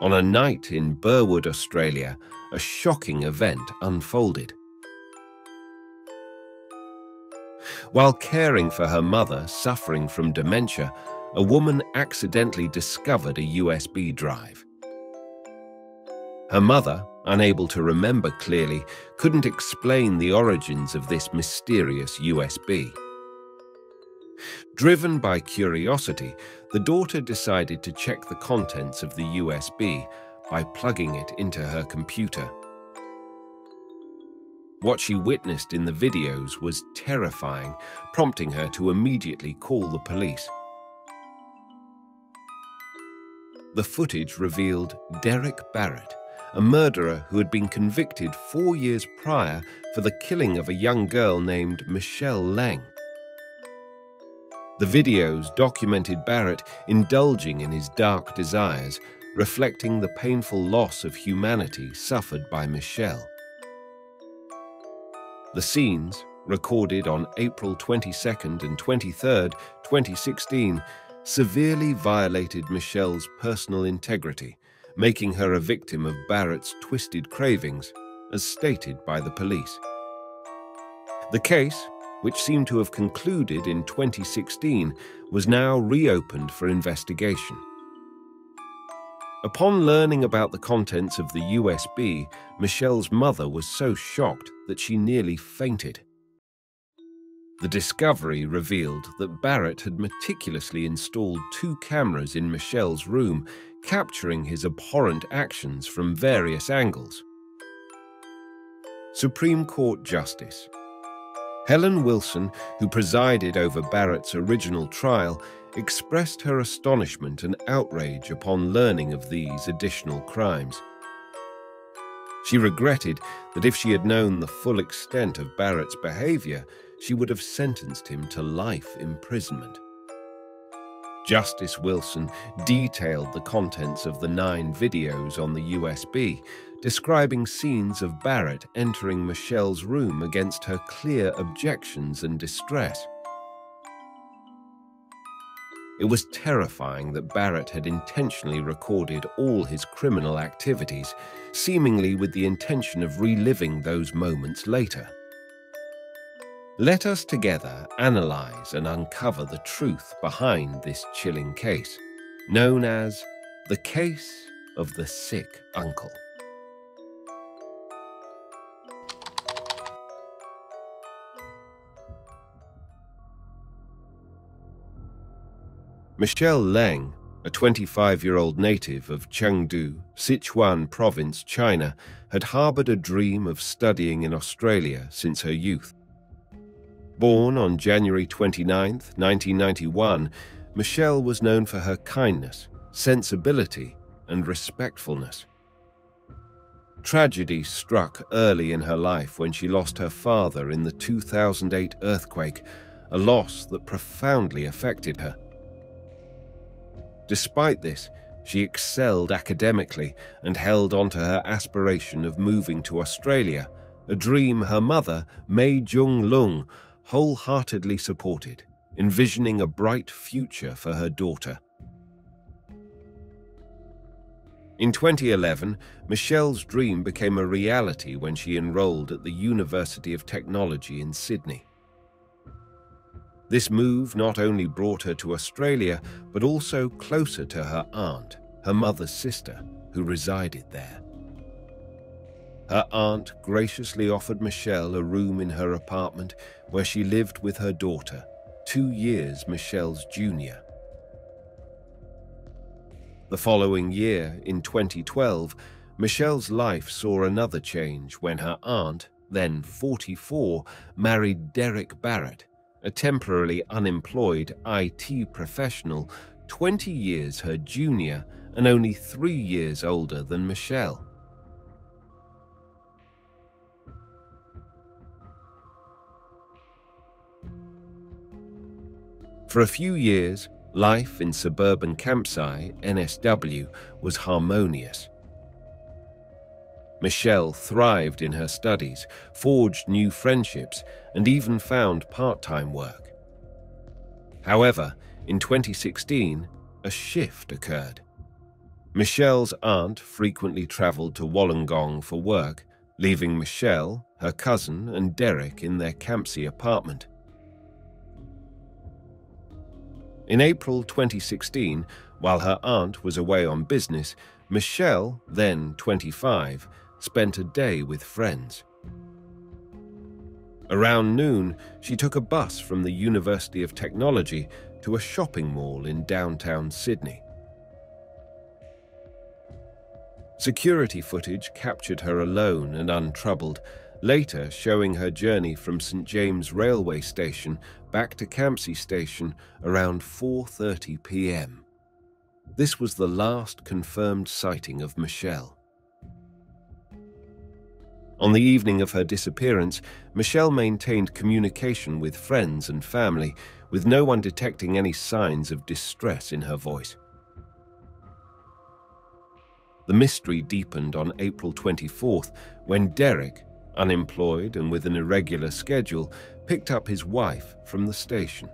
On a night in Burwood, Australia, a shocking event unfolded. While caring for her mother suffering from dementia, a woman accidentally discovered a USB drive. Her mother, unable to remember clearly, couldn't explain the origins of this mysterious USB. Driven by curiosity, the daughter decided to check the contents of the USB by plugging it into her computer. What she witnessed in the videos was terrifying, prompting her to immediately call the police. The footage revealed Derek Barrett, a murderer who had been convicted four years prior for the killing of a young girl named Michelle Leng. The videos documented Barrett indulging in his dark desires, reflecting the painful loss of humanity suffered by Michelle. The scenes, recorded on April 22nd and 23rd, 2016, severely violated Michelle's personal integrity, making her a victim of Barrett's twisted cravings, as stated by the police. The case, which seemed to have concluded in 2016, was now reopened for investigation. Upon learning about the contents of the USB, Michelle's mother was so shocked that she nearly fainted. The discovery revealed that Barrett had meticulously installed two cameras in Michelle's room, capturing his abhorrent actions from various angles. Supreme Court Justice Helen Wilson, who presided over Barrett's original trial, expressed her astonishment and outrage upon learning of these additional crimes. She regretted that if she had known the full extent of Barrett's behavior, she would have sentenced him to life imprisonment. Justice Wilson detailed the contents of the nine videos on the USB, describing scenes of Barrett entering Michelle's room against her clear objections and distress. It was terrifying that Barrett had intentionally recorded all his criminal activities, seemingly with the intention of reliving those moments later. Let us together analyze and uncover the truth behind this chilling case, known as the case of the sick uncle. Michelle Leng, a 25-year-old native of Chengdu, Sichuan province, China, had harbored a dream of studying in Australia since her youth. Born on January 29, 1991, Michelle was known for her kindness, sensibility, and respectfulness. Tragedy struck early in her life when she lost her father in the 2008 earthquake, a loss that profoundly affected her. Despite this, she excelled academically and held on to her aspiration of moving to Australia, a dream her mother, Mei Jung Lung, wholeheartedly supported, envisioning a bright future for her daughter. In 2011, Michelle's dream became a reality when she enrolled at the University of Technology in Sydney. This move not only brought her to Australia, but also closer to her aunt, her mother's sister, who resided there. Her aunt graciously offered Michelle a room in her apartment where she lived with her daughter, two years Michelle's junior. The following year, in 2012, Michelle's life saw another change when her aunt, then 44, married Derek Barrett, a temporarily unemployed IT professional 20 years her junior and only three years older than Michelle. For a few years, life in suburban Campsie, NSW, was harmonious. Michelle thrived in her studies, forged new friendships, and even found part-time work. However, in 2016, a shift occurred. Michelle's aunt frequently travelled to Wollongong for work, leaving Michelle, her cousin, and Derek in their Campsie apartment. In April 2016, while her aunt was away on business, Michelle, then 25, spent a day with friends. Around noon, she took a bus from the University of Technology to a shopping mall in downtown Sydney. Security footage captured her alone and untroubled, later showing her journey from St James railway station back to Campsie station around 4.30 p.m. This was the last confirmed sighting of Michelle. On the evening of her disappearance, Michelle maintained communication with friends and family, with no one detecting any signs of distress in her voice. The mystery deepened on April 24th when Derek, unemployed and with an irregular schedule, picked up his wife from the station.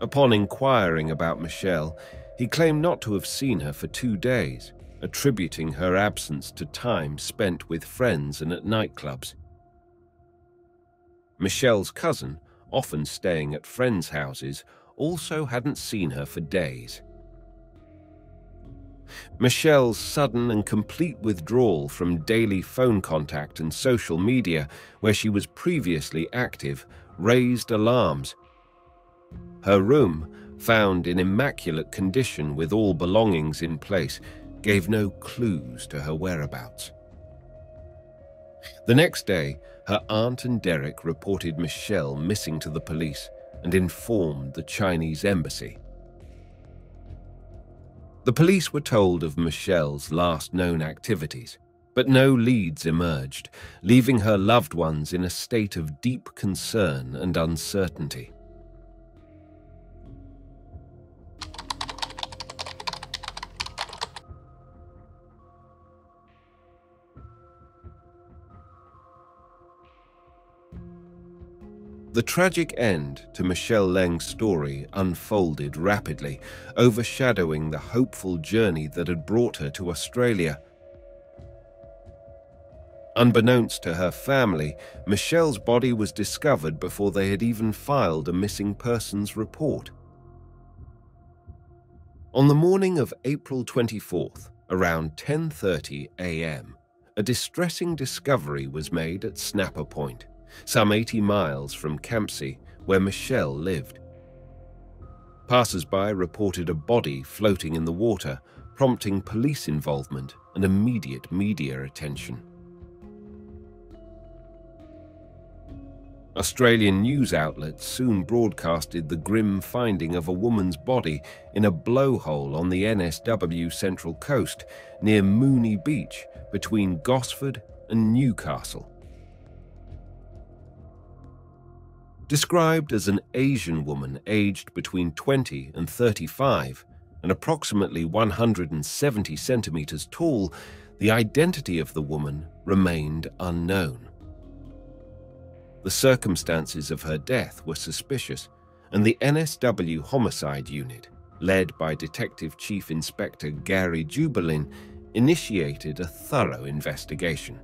Upon inquiring about Michelle, he claimed not to have seen her for two days attributing her absence to time spent with friends and at nightclubs. Michelle's cousin, often staying at friends' houses, also hadn't seen her for days. Michelle's sudden and complete withdrawal from daily phone contact and social media, where she was previously active, raised alarms. Her room, found in immaculate condition with all belongings in place, gave no clues to her whereabouts. The next day, her aunt and Derek reported Michelle missing to the police and informed the Chinese embassy. The police were told of Michelle's last known activities, but no leads emerged, leaving her loved ones in a state of deep concern and uncertainty. The tragic end to Michelle Leng's story unfolded rapidly, overshadowing the hopeful journey that had brought her to Australia. Unbeknownst to her family, Michelle's body was discovered before they had even filed a missing persons report. On the morning of April 24th, around 10.30 a.m., a distressing discovery was made at Snapper Point some 80 miles from Campsie, where Michelle lived. Passers-by reported a body floating in the water, prompting police involvement and immediate media attention. Australian news outlets soon broadcasted the grim finding of a woman's body in a blowhole on the NSW Central Coast near Moonee Beach between Gosford and Newcastle. Described as an Asian woman aged between 20 and 35 and approximately 170 centimeters tall, the identity of the woman remained unknown. The circumstances of her death were suspicious, and the NSW Homicide Unit, led by Detective Chief Inspector Gary Jubelin, initiated a thorough investigation.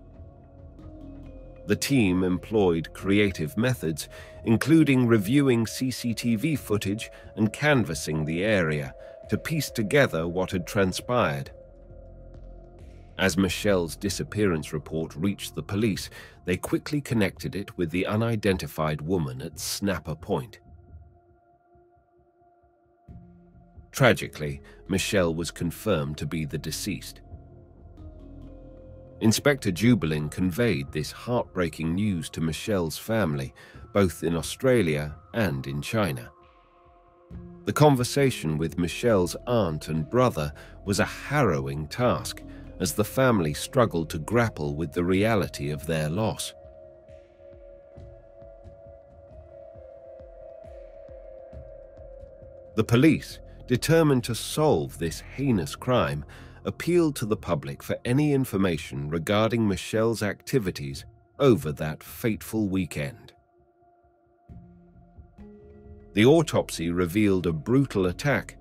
The team employed creative methods, including reviewing CCTV footage and canvassing the area to piece together what had transpired. As Michelle's disappearance report reached the police, they quickly connected it with the unidentified woman at Snapper Point. Tragically, Michelle was confirmed to be the deceased. Inspector Jubelin conveyed this heartbreaking news to Michelle's family, both in Australia and in China. The conversation with Michelle's aunt and brother was a harrowing task as the family struggled to grapple with the reality of their loss. The police, determined to solve this heinous crime, appealed to the public for any information regarding Michelle's activities over that fateful weekend. The autopsy revealed a brutal attack.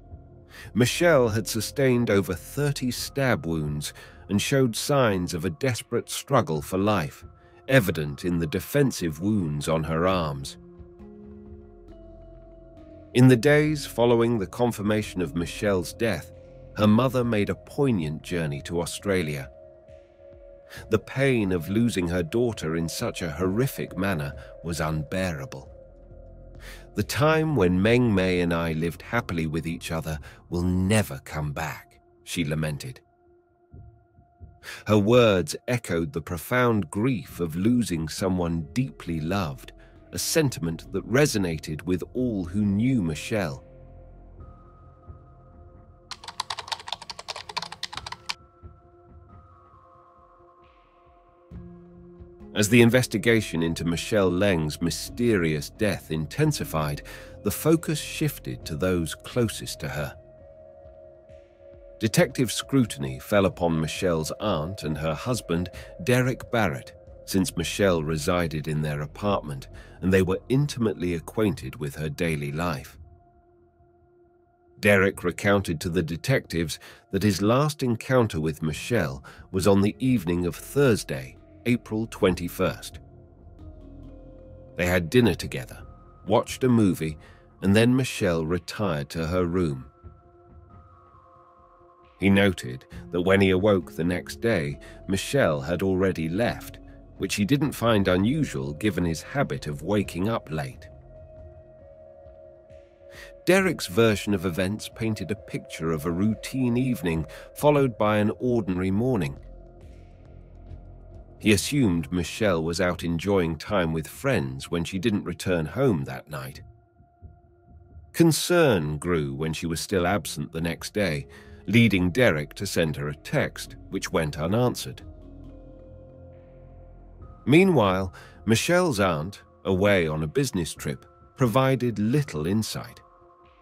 Michelle had sustained over 30 stab wounds and showed signs of a desperate struggle for life, evident in the defensive wounds on her arms. In the days following the confirmation of Michelle's death, her mother made a poignant journey to Australia. The pain of losing her daughter in such a horrific manner was unbearable. The time when Meng Mei and I lived happily with each other will never come back, she lamented. Her words echoed the profound grief of losing someone deeply loved, a sentiment that resonated with all who knew Michelle. As the investigation into Michelle Leng's mysterious death intensified, the focus shifted to those closest to her. Detective scrutiny fell upon Michelle's aunt and her husband, Derek Barrett, since Michelle resided in their apartment and they were intimately acquainted with her daily life. Derek recounted to the detectives that his last encounter with Michelle was on the evening of Thursday, April 21st. They had dinner together, watched a movie, and then Michelle retired to her room. He noted that when he awoke the next day, Michelle had already left, which he didn't find unusual given his habit of waking up late. Derek's version of events painted a picture of a routine evening followed by an ordinary morning. He assumed Michelle was out enjoying time with friends when she didn't return home that night. Concern grew when she was still absent the next day, leading Derek to send her a text, which went unanswered. Meanwhile, Michelle's aunt, away on a business trip, provided little insight.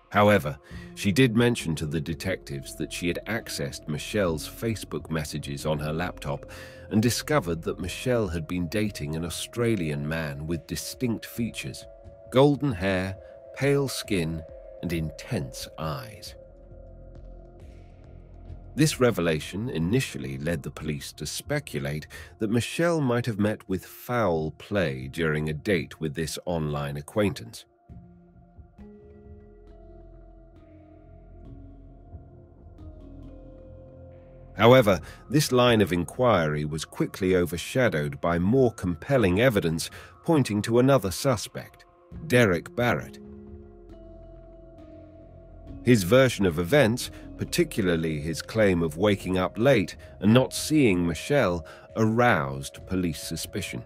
However, she did mention to the detectives that she had accessed Michelle's Facebook messages on her laptop and discovered that Michelle had been dating an Australian man with distinct features golden hair, pale skin, and intense eyes. This revelation initially led the police to speculate that Michelle might have met with foul play during a date with this online acquaintance. However, this line of inquiry was quickly overshadowed by more compelling evidence pointing to another suspect, Derek Barrett. His version of events, particularly his claim of waking up late and not seeing Michelle, aroused police suspicion.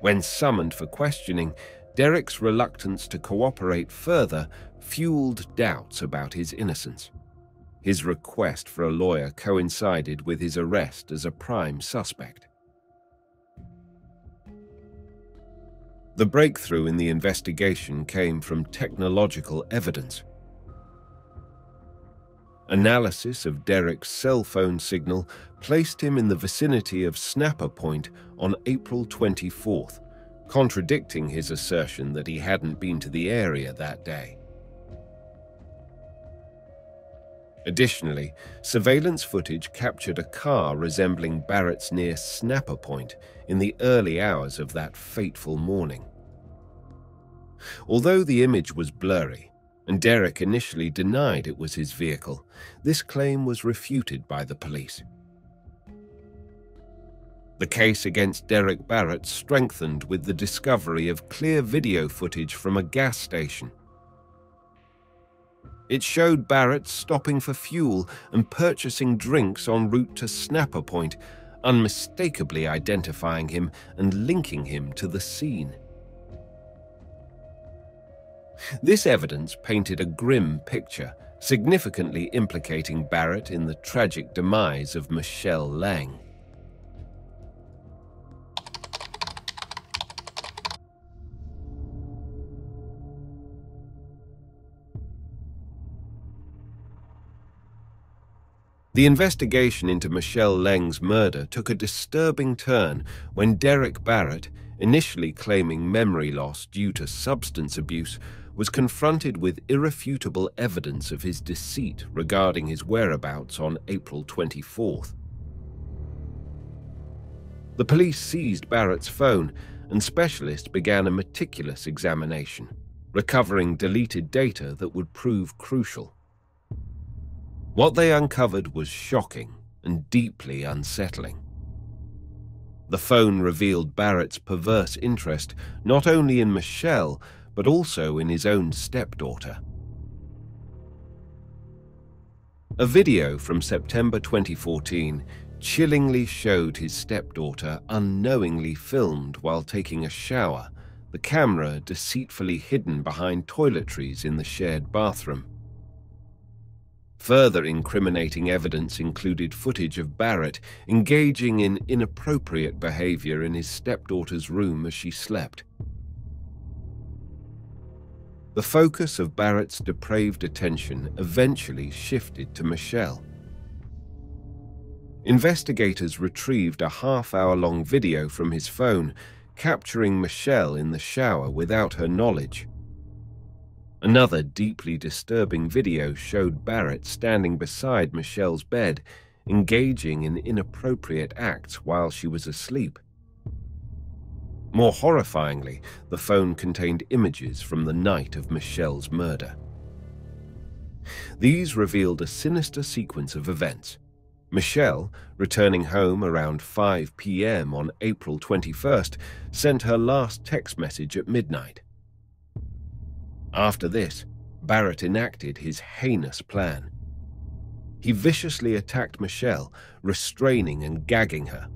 When summoned for questioning, Derek's reluctance to cooperate further fueled doubts about his innocence. His request for a lawyer coincided with his arrest as a prime suspect. The breakthrough in the investigation came from technological evidence. Analysis of Derek's cell phone signal placed him in the vicinity of Snapper Point on April 24th, contradicting his assertion that he hadn't been to the area that day. Additionally, surveillance footage captured a car resembling Barrett's near Snapper Point in the early hours of that fateful morning. Although the image was blurry, and Derek initially denied it was his vehicle, this claim was refuted by the police. The case against Derek Barrett strengthened with the discovery of clear video footage from a gas station it showed Barrett stopping for fuel and purchasing drinks en route to Snapper Point, unmistakably identifying him and linking him to the scene. This evidence painted a grim picture, significantly implicating Barrett in the tragic demise of Michelle Leng. The investigation into Michelle Leng's murder took a disturbing turn when Derek Barrett, initially claiming memory loss due to substance abuse, was confronted with irrefutable evidence of his deceit regarding his whereabouts on April 24th. The police seized Barrett's phone and specialists began a meticulous examination, recovering deleted data that would prove crucial. What they uncovered was shocking and deeply unsettling. The phone revealed Barrett's perverse interest not only in Michelle, but also in his own stepdaughter. A video from September 2014 chillingly showed his stepdaughter unknowingly filmed while taking a shower, the camera deceitfully hidden behind toiletries in the shared bathroom. Further incriminating evidence included footage of Barrett engaging in inappropriate behavior in his stepdaughter's room as she slept. The focus of Barrett's depraved attention eventually shifted to Michelle. Investigators retrieved a half-hour-long video from his phone capturing Michelle in the shower without her knowledge. Another deeply disturbing video showed Barrett standing beside Michelle's bed, engaging in inappropriate acts while she was asleep. More horrifyingly, the phone contained images from the night of Michelle's murder. These revealed a sinister sequence of events Michelle, returning home around 5 p.m. on April 21st, sent her last text message at midnight. After this, Barrett enacted his heinous plan. He viciously attacked Michelle, restraining and gagging her.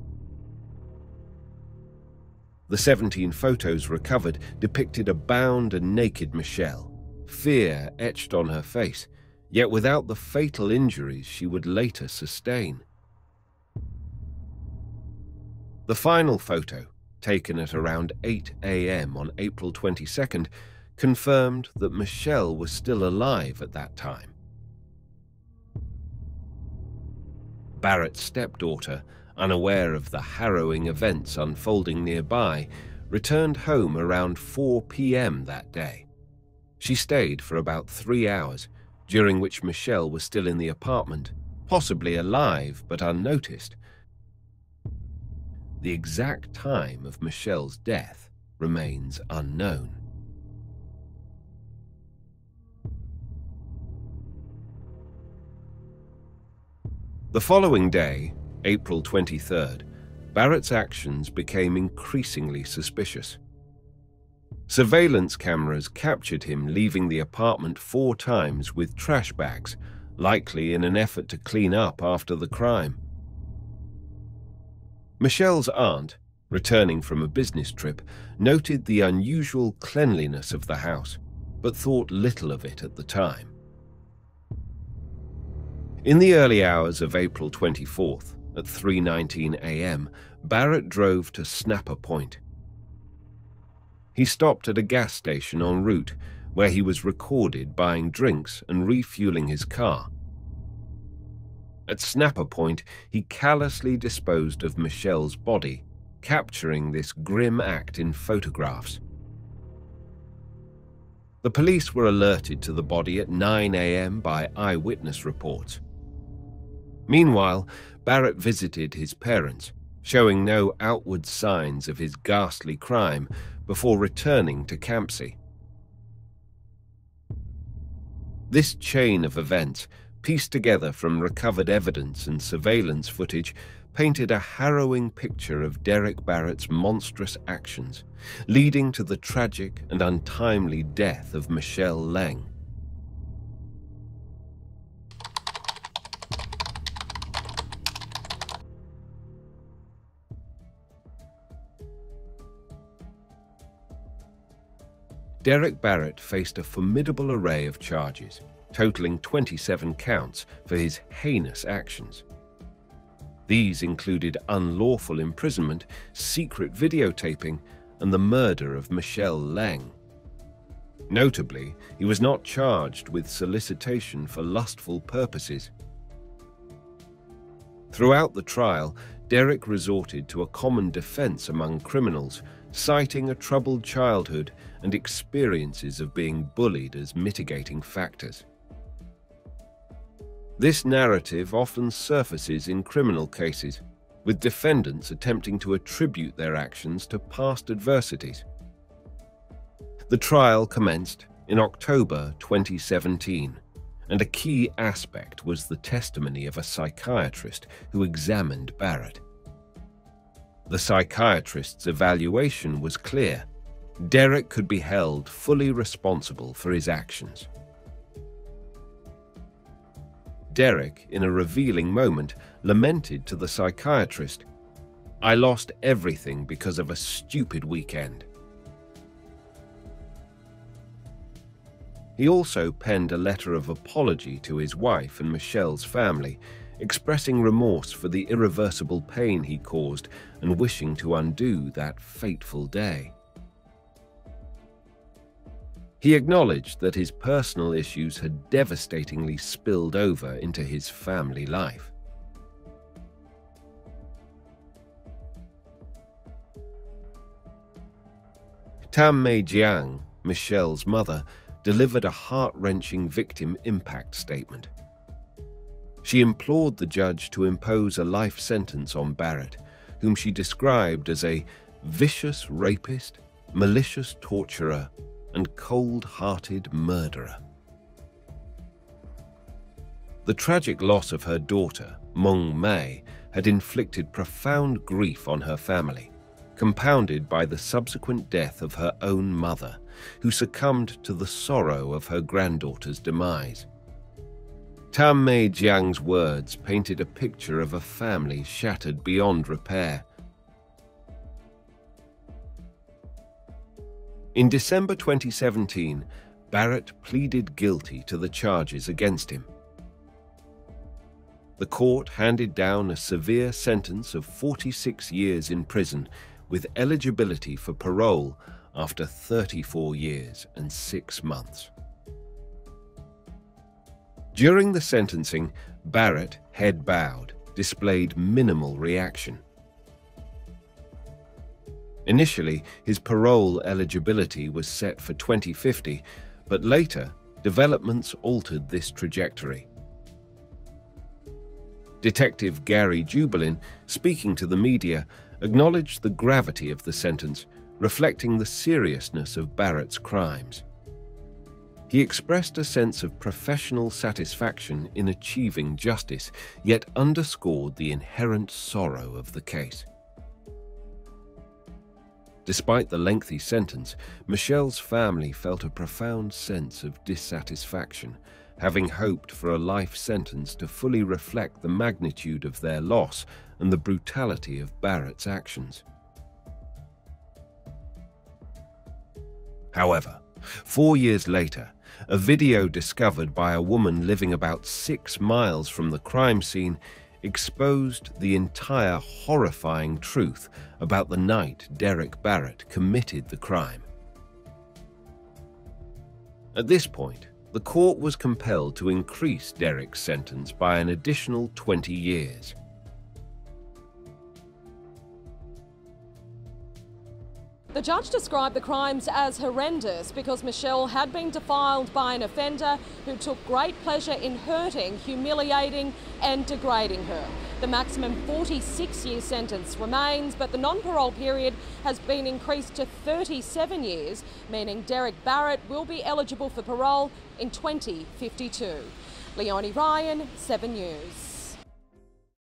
The 17 photos recovered depicted a bound and naked Michelle, fear etched on her face, yet without the fatal injuries she would later sustain. The final photo, taken at around 8 a.m. on April 22nd, confirmed that Michelle was still alive at that time. Barrett's stepdaughter, unaware of the harrowing events unfolding nearby, returned home around 4 p.m. that day. She stayed for about three hours, during which Michelle was still in the apartment, possibly alive but unnoticed. The exact time of Michelle's death remains unknown. The following day, April 23rd, Barrett's actions became increasingly suspicious. Surveillance cameras captured him leaving the apartment four times with trash bags, likely in an effort to clean up after the crime. Michelle's aunt, returning from a business trip, noted the unusual cleanliness of the house, but thought little of it at the time. In the early hours of April 24th, at 3.19 a.m., Barrett drove to Snapper Point, he stopped at a gas station en route, where he was recorded buying drinks and refueling his car. At Snapper Point, he callously disposed of Michelle's body, capturing this grim act in photographs. The police were alerted to the body at 9 a.m. by eyewitness reports. Meanwhile, Barrett visited his parents, showing no outward signs of his ghastly crime, before returning to Campsie. This chain of events, pieced together from recovered evidence and surveillance footage, painted a harrowing picture of Derek Barrett's monstrous actions, leading to the tragic and untimely death of Michelle Leng. Derek Barrett faced a formidable array of charges, totaling 27 counts for his heinous actions. These included unlawful imprisonment, secret videotaping, and the murder of Michelle Leng. Notably, he was not charged with solicitation for lustful purposes. Throughout the trial, Derek resorted to a common defense among criminals, citing a troubled childhood and experiences of being bullied as mitigating factors. This narrative often surfaces in criminal cases, with defendants attempting to attribute their actions to past adversities. The trial commenced in October 2017, and a key aspect was the testimony of a psychiatrist who examined Barrett. The psychiatrist's evaluation was clear. Derek could be held fully responsible for his actions. Derek, in a revealing moment, lamented to the psychiatrist, I lost everything because of a stupid weekend. He also penned a letter of apology to his wife and Michelle's family, expressing remorse for the irreversible pain he caused and wishing to undo that fateful day. He acknowledged that his personal issues had devastatingly spilled over into his family life. Tam Mei Jiang, Michelle's mother, delivered a heart-wrenching victim impact statement. She implored the judge to impose a life sentence on Barrett, whom she described as a vicious rapist, malicious torturer, and cold-hearted murderer. The tragic loss of her daughter, Meng Mei, had inflicted profound grief on her family, compounded by the subsequent death of her own mother, who succumbed to the sorrow of her granddaughter's demise. Tam Mei Jiang's words painted a picture of a family shattered beyond repair. In December 2017, Barrett pleaded guilty to the charges against him. The court handed down a severe sentence of 46 years in prison with eligibility for parole after 34 years and six months. During the sentencing, Barrett, head bowed, displayed minimal reaction. Initially, his parole eligibility was set for 2050, but later, developments altered this trajectory. Detective Gary Jubelin, speaking to the media, acknowledged the gravity of the sentence, reflecting the seriousness of Barrett's crimes. He expressed a sense of professional satisfaction in achieving justice, yet underscored the inherent sorrow of the case. Despite the lengthy sentence, Michelle's family felt a profound sense of dissatisfaction, having hoped for a life sentence to fully reflect the magnitude of their loss and the brutality of Barrett's actions. However, four years later, a video discovered by a woman living about six miles from the crime scene exposed the entire horrifying truth about the night Derek Barrett committed the crime. At this point, the court was compelled to increase Derek's sentence by an additional 20 years. The judge described the crimes as horrendous because Michelle had been defiled by an offender who took great pleasure in hurting, humiliating and degrading her. The maximum 46 year sentence remains, but the non parole period has been increased to 37 years, meaning Derek Barrett will be eligible for parole in 2052. Leonie Ryan, 7 News.